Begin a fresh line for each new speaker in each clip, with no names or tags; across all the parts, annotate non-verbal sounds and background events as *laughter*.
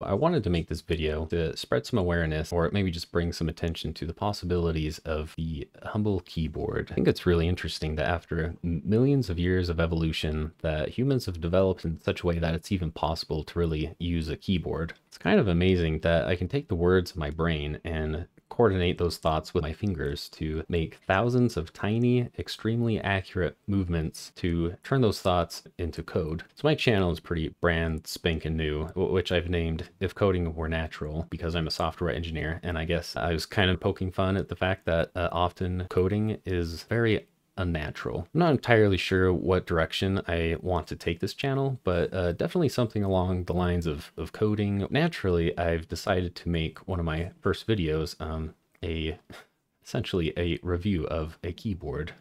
I wanted to make this video to spread some awareness or maybe just bring some attention to the possibilities of the humble keyboard. I think it's really interesting that after millions of years of evolution that humans have developed in such a way that it's even possible to really use a keyboard. It's kind of amazing that I can take the words of my brain and coordinate those thoughts with my fingers to make thousands of tiny, extremely accurate movements to turn those thoughts into code. So my channel is pretty brand spanking new, which I've named If Coding Were Natural because I'm a software engineer. And I guess I was kind of poking fun at the fact that uh, often coding is very unnatural. I'm not entirely sure what direction I want to take this channel, but uh, definitely something along the lines of, of coding. Naturally, I've decided to make one of my first videos um, a essentially a review of a keyboard.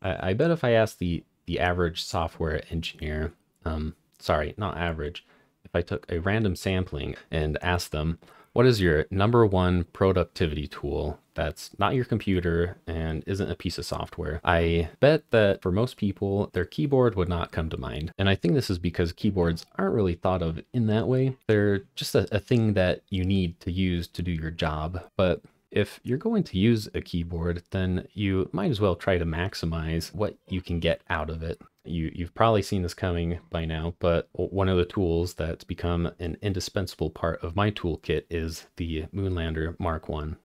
I, I bet if I asked the, the average software engineer, um, sorry, not average, if I took a random sampling and asked them, what is your number one productivity tool that's not your computer and isn't a piece of software? I bet that for most people, their keyboard would not come to mind. And I think this is because keyboards aren't really thought of in that way. They're just a, a thing that you need to use to do your job. But if you're going to use a keyboard, then you might as well try to maximize what you can get out of it. You, you've probably seen this coming by now, but one of the tools that's become an indispensable part of my toolkit is the Moonlander Mark 1.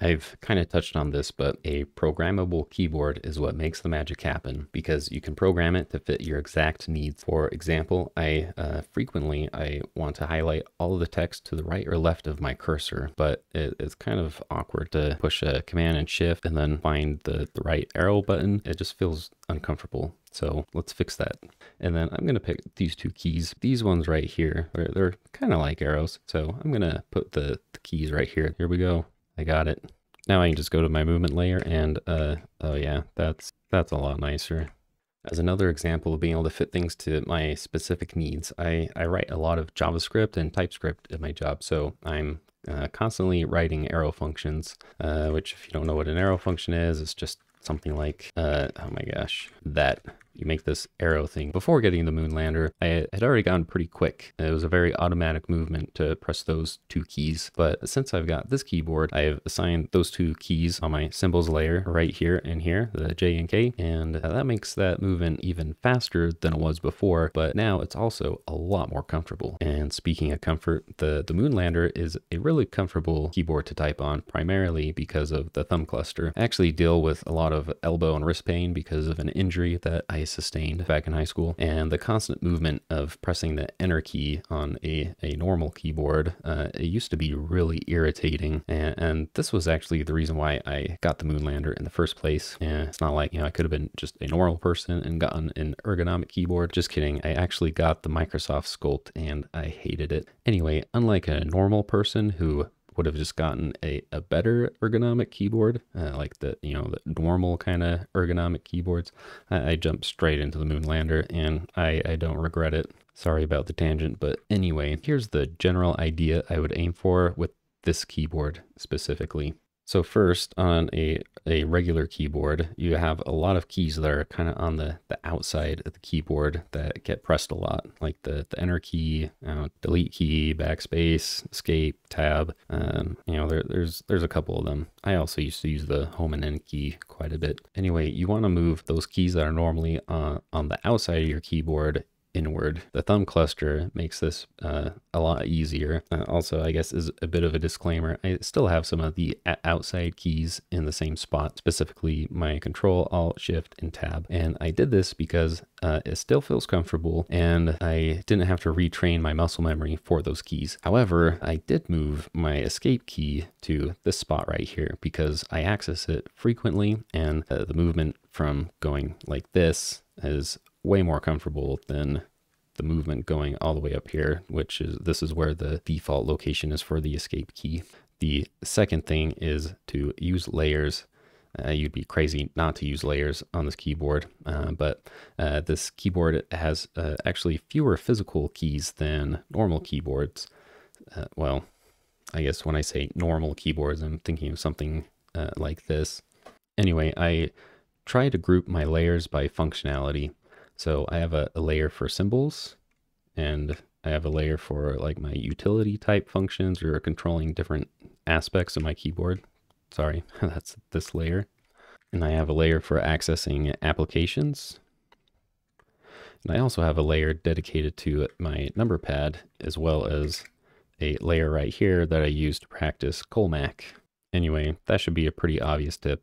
I've kind of touched on this, but a programmable keyboard is what makes the magic happen because you can program it to fit your exact needs. For example, I uh, frequently I want to highlight all of the text to the right or left of my cursor, but it, it's kind of awkward to push a command and shift and then find the, the right arrow button. It just feels uncomfortable. So let's fix that. And then I'm going to pick these two keys. These ones right here, they're, they're kind of like arrows. So I'm going to put the, the keys right here. Here we go. I got it. Now I can just go to my movement layer and, uh, oh yeah, that's, that's a lot nicer. As another example of being able to fit things to my specific needs, I, I write a lot of JavaScript and TypeScript at my job. So I'm uh, constantly writing arrow functions, uh, which if you don't know what an arrow function is, it's just something like, uh, oh my gosh, that you make this arrow thing. Before getting the Moonlander, I had already gone pretty quick. It was a very automatic movement to press those two keys. But since I've got this keyboard, I've assigned those two keys on my symbols layer right here and here, the J and K. And uh, that makes that movement even faster than it was before. But now it's also a lot more comfortable. And speaking of comfort, the, the Moonlander is a really comfortable keyboard to type on, primarily because of the thumb cluster. I actually deal with a lot of elbow and wrist pain because of an injury that I sustained back in high school. And the constant movement of pressing the enter key on a, a normal keyboard, uh, it used to be really irritating. And, and, this was actually the reason why I got the Moonlander in the first place. And it's not like, you know, I could have been just a normal person and gotten an ergonomic keyboard. Just kidding. I actually got the Microsoft Sculpt and I hated it. Anyway, unlike a normal person who would have just gotten a, a better ergonomic keyboard, uh, like the, you know, the normal kind of ergonomic keyboards, I, I, jumped straight into the Moonlander and I, I don't regret it. Sorry about the tangent, but anyway, here's the general idea I would aim for with this keyboard specifically. So first on a, a regular keyboard, you have a lot of keys that are kind of on the, the outside of the keyboard that get pressed a lot, like the, the enter key, uh, delete key, backspace, escape, tab. Um, you know, there, there's, there's a couple of them. I also used to use the home and end key quite a bit. Anyway, you want to move those keys that are normally uh, on the outside of your keyboard inward. The thumb cluster makes this uh, a lot easier. Uh, also, I guess is a bit of a disclaimer. I still have some of the outside keys in the same spot, specifically my control, alt, shift, and tab. And I did this because uh, it still feels comfortable and I didn't have to retrain my muscle memory for those keys. However, I did move my escape key to this spot right here because I access it frequently and uh, the movement from going like this is way more comfortable than the movement going all the way up here, which is this is where the default location is for the escape key. The second thing is to use layers. Uh, you'd be crazy not to use layers on this keyboard, uh, but uh, this keyboard has uh, actually fewer physical keys than normal keyboards. Uh, well, I guess when I say normal keyboards, I'm thinking of something uh, like this. Anyway, I try to group my layers by functionality. So I have a, a layer for symbols and I have a layer for like my utility type functions or controlling different aspects of my keyboard. Sorry, *laughs* that's this layer. And I have a layer for accessing applications. And I also have a layer dedicated to my number pad, as well as a layer right here that I use to practice Colemak. Anyway, that should be a pretty obvious tip.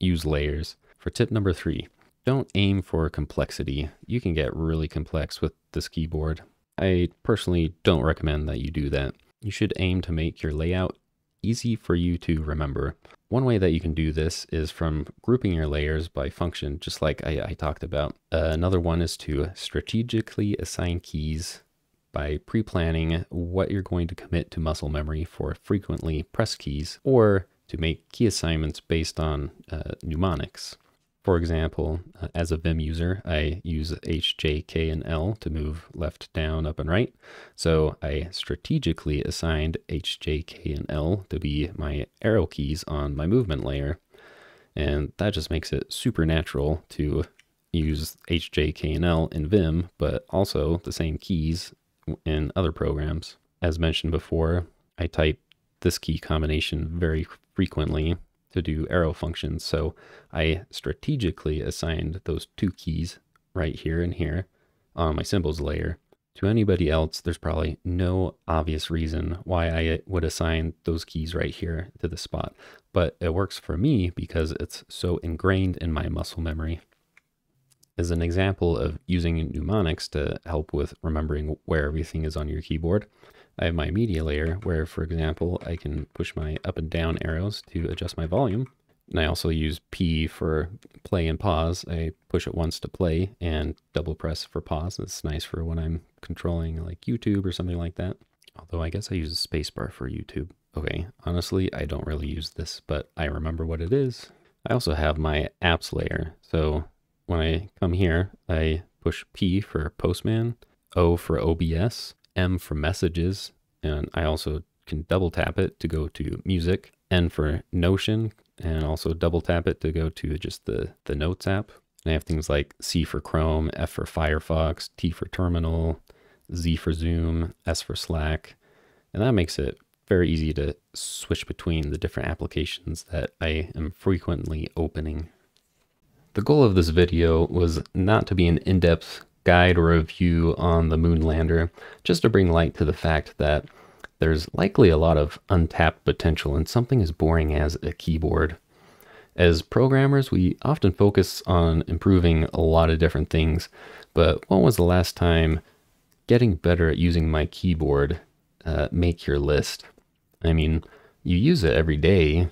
Use layers. For tip number three, don't aim for complexity. You can get really complex with this keyboard. I personally don't recommend that you do that. You should aim to make your layout easy for you to remember. One way that you can do this is from grouping your layers by function, just like I, I talked about. Uh, another one is to strategically assign keys by pre-planning what you're going to commit to muscle memory for frequently pressed keys, or to make key assignments based on uh, mnemonics. For example, uh, as a Vim user, I use H, J, K, and L to move left, down, up, and right. So I strategically assigned H, J, K, and L to be my arrow keys on my movement layer. And that just makes it super natural to use H, J, K, and L in Vim, but also the same keys in other programs. As mentioned before, I type this key combination very frequently to do arrow functions. So I strategically assigned those two keys right here and here on my symbols layer. To anybody else, there's probably no obvious reason why I would assign those keys right here to the spot, but it works for me because it's so ingrained in my muscle memory. As an example of using mnemonics to help with remembering where everything is on your keyboard, I have my media layer where, for example, I can push my up and down arrows to adjust my volume. And I also use P for play and pause. I push it once to play and double press for pause. It's nice for when I'm controlling like YouTube or something like that. Although I guess I use a spacebar for YouTube. Okay, honestly, I don't really use this, but I remember what it is. I also have my apps layer. So when I come here, I push P for Postman, O for OBS, M for messages, and I also can double tap it to go to music, N for Notion, and also double tap it to go to just the, the Notes app. And I have things like C for Chrome, F for Firefox, T for Terminal, Z for Zoom, S for Slack. And that makes it very easy to switch between the different applications that I am frequently opening. The goal of this video was not to be an in-depth guide or review on the Moonlander, just to bring light to the fact that there's likely a lot of untapped potential in something as boring as a keyboard. As programmers, we often focus on improving a lot of different things, but when was the last time getting better at using my keyboard uh, make your list? I mean, you use it every day.